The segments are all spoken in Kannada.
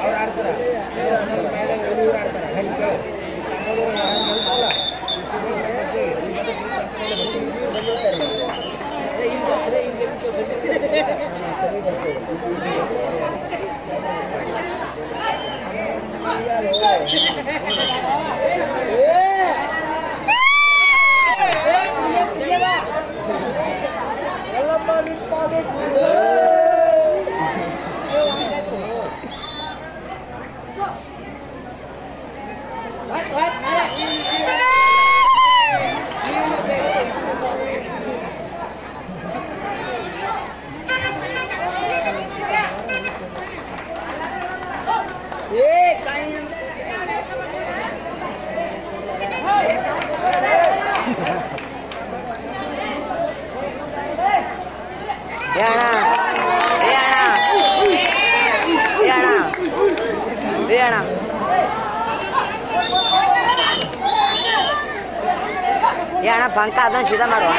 ahora ಅಣ್ಣ ಅಣ್ಣ ಪಂಕ ಅದನ್ನ ಸೀದಾ ಮಾಡುವ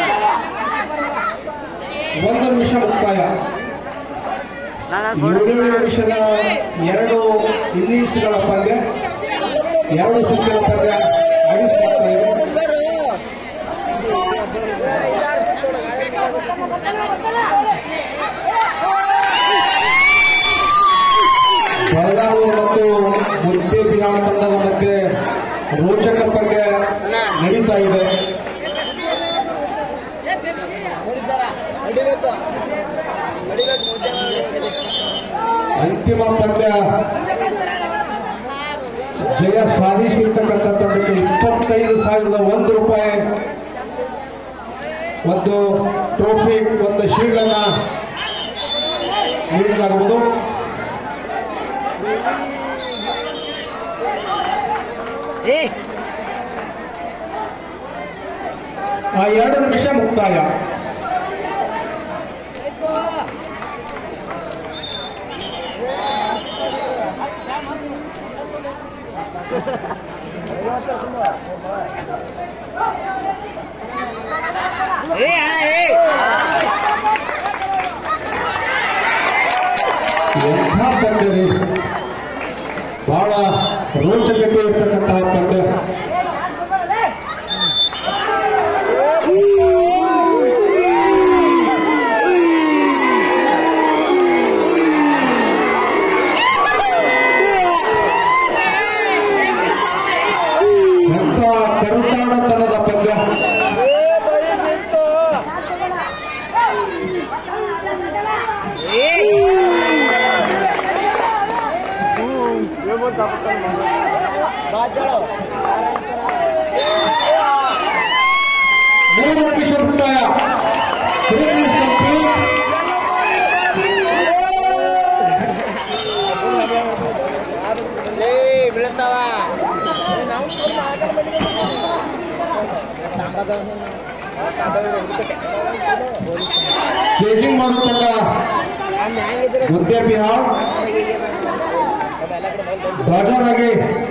ಒಂದು ನಿಮಿಷ ಮುಕ್ತಾಯ. ಏಳು ನಿಮಿಷದ ಎರಡು ಇನ್ನಿಂಗ್ಸ್ಗಳ ಪಂದ್ಯ. ಎರಡು ಸುತ್ತಿನ ಪಂದ್ಯ. ಆಡಿಸ್ತಾ ಇದೆ ರೋಚಕ ಪಂದ್ಯ ನಡೀತಾ ಇದೆ. ಅಂತಿಮ ಪಂದ್ಯ. ಜಯ ಸಾಧಿಸಿರ್ತಕ್ಕಂಥ ತಂಡಕ್ಕೆ ಇಪ್ಪತ್ತೈದು ಸಾವಿರದ ಒಂದು ರೂಪಾಯಿ. ಒಂದು ಟ್ರೋಫಿ, ಒಂದು ಶೀಲ್ಡನ್ನು ನೀಡಲಾಗುವುದು ಆ ಎರಡು ನಿಮಿಷ ಮುಕ್ತಾಯ. ಏ ಅಣ್ಣ ಏ. ಎಂಥ ಪಂದ್ಯ ಮೂರು ನಿಮಿಷ ಕಂಪ್ನಿ ಬೀಳ್ತಾವ ಮಾಡತಕ್ಕ ಮುದ್ದೆ ಬಿಹಾರ್ ಬಜಾರ್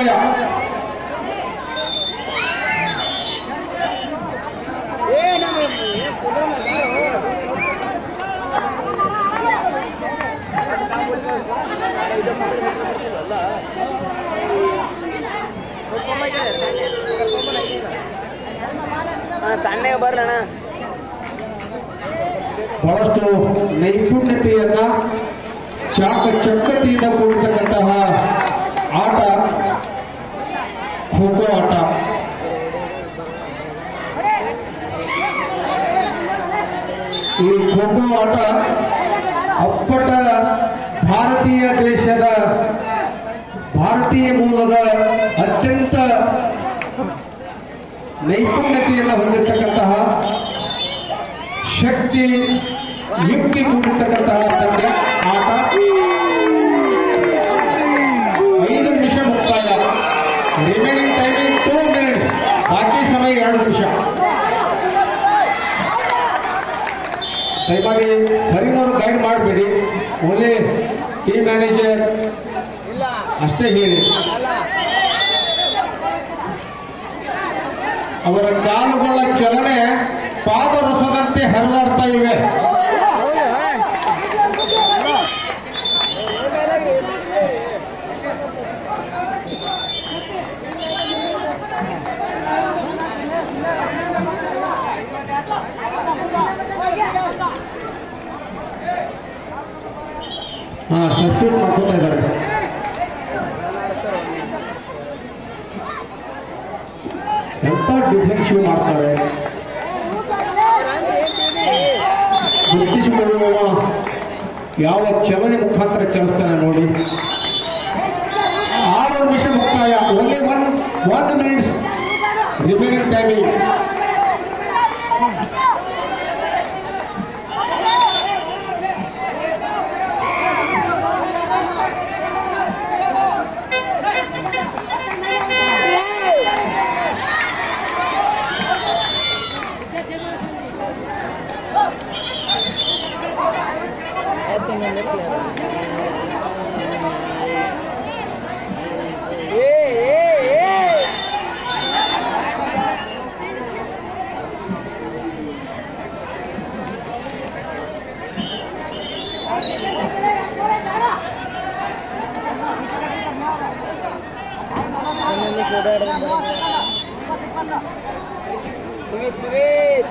ನಿಮಿಷ ಮುಕ್ತಾಯ ಸಣ್ಣಗೆ ಬರ್ಲಣ್ಣ ಬಹಳಷ್ಟು ನೈಪುಣ್ಯತೆಯನ್ನ ಚಾಕಚಕ್ಯತೆಯಿಂದ ಕೂಡಿರ್ತಕ್ಕಂತಹ ಆಟ ಖೋಖೋ ಆಟ ಈ ಖೋಖೋ ಆಟ ಅಪ್ಪಟ ಭಾರತೀಯ ದೇಶದ ಭಾರತೀಯ ಮೂಲದ ಅತ್ಯಂತ ನೈಪುಣ್ಯತೆಯನ್ನು ಹೊಂದಿರತಕ್ಕಂತಹ ಶಕ್ತಿ ಯುಕ್ತಿ ಕೂಡಿರ್ತಕ್ಕಂತಹ ಪಂದ್ಯ ಆಟ ಮಾಡಬೇಡಿ ಓನ್ಲಿ ಟೀಮ್ ಮ್ಯಾನೇಜರ್ ಅಷ್ಟೇ ಹೇಳಿ. ಅವರ ಕಾಲುಗಳ ಚಲನೆ ಪಾದರಸದಂತೆ ಹರಿದಾಡ್ತಾ ಇವೆ. ಸಬ್ಸ್ಟಿಟ್ಯೂಟ್ ಮಾಡ್ಕೋತಾ ಇದ್ದಾರೆ ಎಂತ ಡಿಫೆನ್ಸಿವ್ ಮಾಡ್ತಾರೆ? ಗುರುತಿಸಿಕೊಳ್ಳುವವ ಯಾವ ಚಲನೆ ಮುಖಾಂತರ ಚಲಿಸ್ತಾನೆ ನೋಡಿ. ಆರು ನಿಮಿಷ ಮುಕ್ತಾಯ. Only one one minutes remaining timing Sugit, sugit.